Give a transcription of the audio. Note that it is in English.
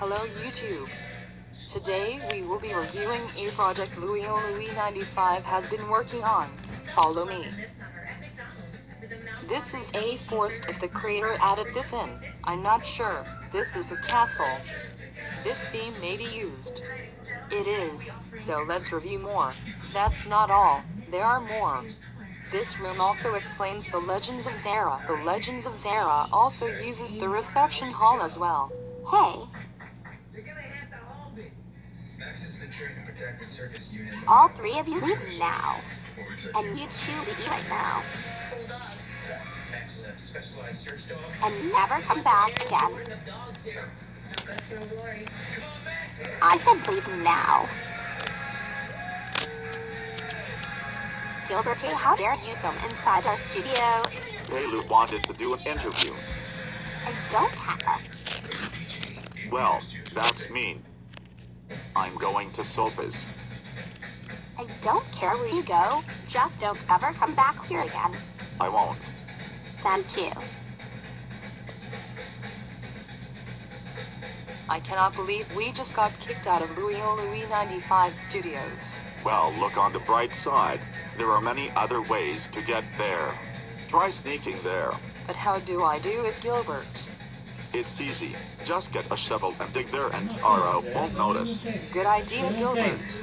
Hello YouTube. Today we will be reviewing a project Louis O Louis 95 has been working on. Follow me. This is a forest if the creator added this in. I'm not sure. This is a castle. This theme may be used. It is, so let's review more. That's not all, there are more. This room also explains the Legends of Zara. The Legends of Zara also uses the reception hall as well. Hey, Max has been trained to protect the circus unit. All three of you leave now. And you two leave right now. Hold on. Max specialized search dog. And never come back again. Enough dogs here. No guts. Come on, Max! I said leave now. Gilberte, how dare you come inside our studio? Lulu wanted to do an interview. I don't have. Well, that's mean. I'm going to Sopa's. I don't care where you go. Just don't ever come back here again. I won't. Thank you. I cannot believe we just got kicked out of Louis O Louis 95 studios. Well, look on the bright side. There are many other ways to get there. Try sneaking there. But how do I do it, Gilberte? It's easy. Just get a shovel and dig there and Zara won't notice. Good idea, Okay. Gilberte.